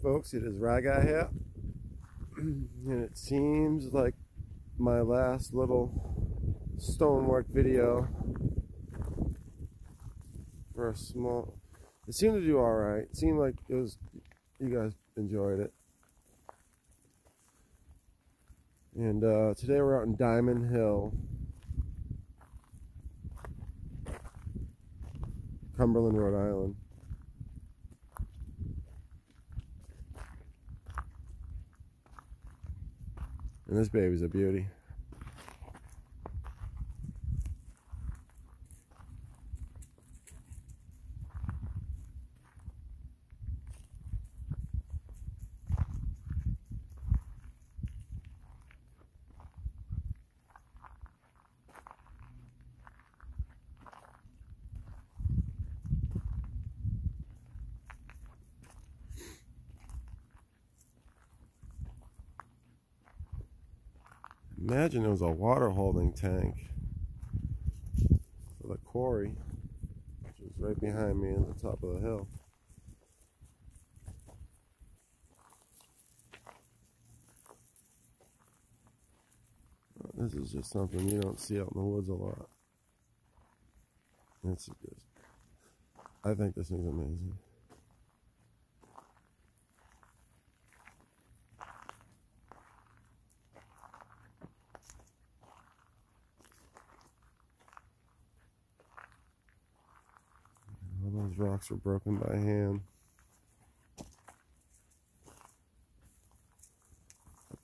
Folks, it is Raga here, and it seems like my last little stonework video for a small. It seemed to do all right. It seemed like it was. You guys enjoyed it, and uh, today we're out in Diamond Hill, Cumberland, Rhode Island. And this baby's a beauty. Imagine it was a water holding tank for the quarry, which is right behind me at the top of the hill. This is just something you don't see out in the woods a lot. It's just, I think this thing's amazing. Those rocks were broken by hand.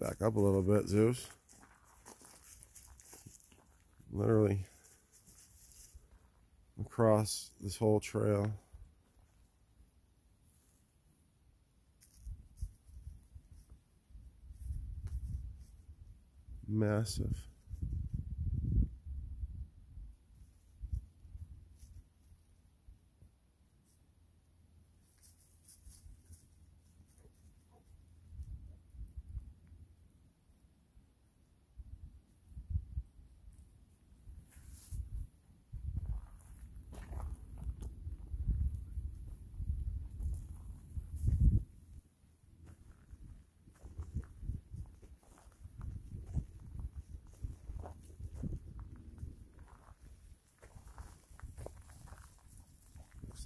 Back up a little bit, Zeus. Literally across this whole trail. Massive.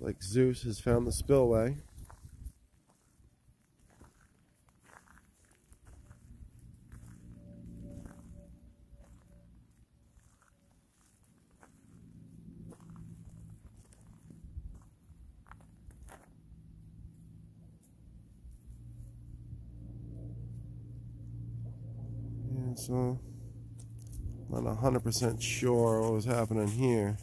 Like Zeus has found the spillway. Yeah, so not a hundred percent sure what was happening here.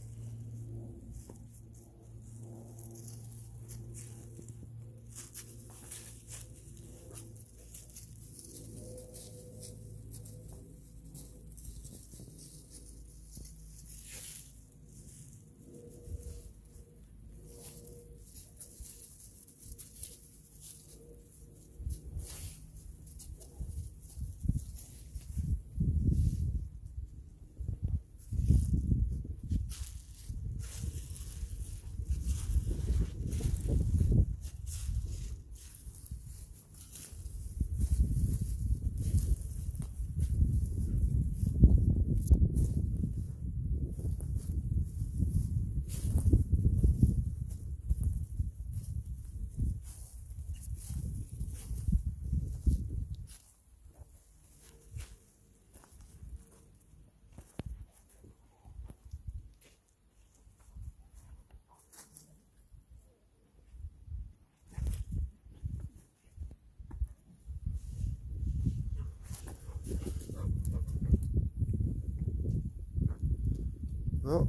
Oh.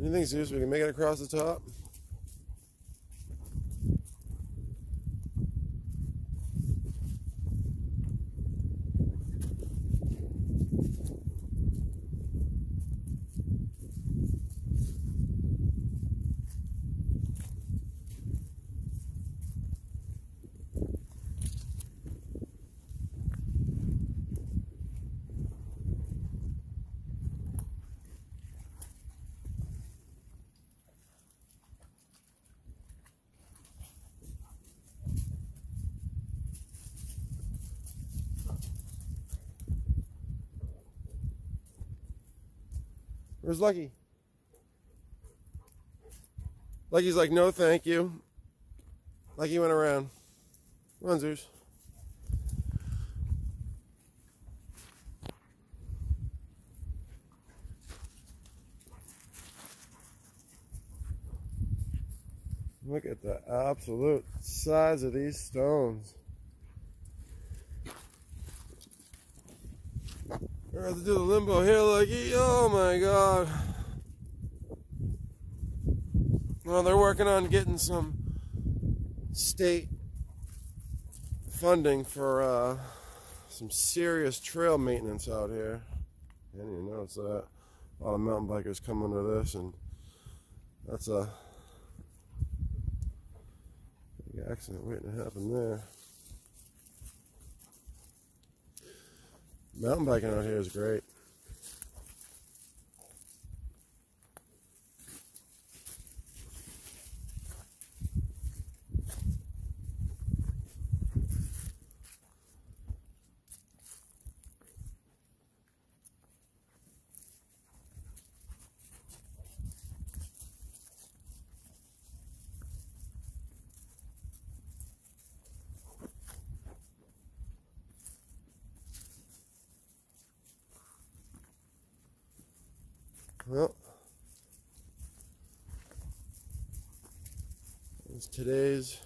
Anything Zeus? We can make it across the top? Where's Lucky? Lucky's like, no, thank you. Lucky went around. On, Look at the absolute size of these stones. We're going to do the limbo here, like, Oh my god. Well, they're working on getting some state funding for uh, some serious trail maintenance out here. And you know, it's uh, a lot of mountain bikers come under this, and that's a big accident waiting to happen there. Mountain biking out here is great. Well, it's today's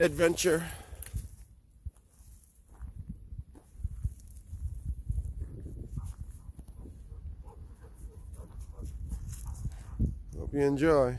adventure. Hope you enjoy.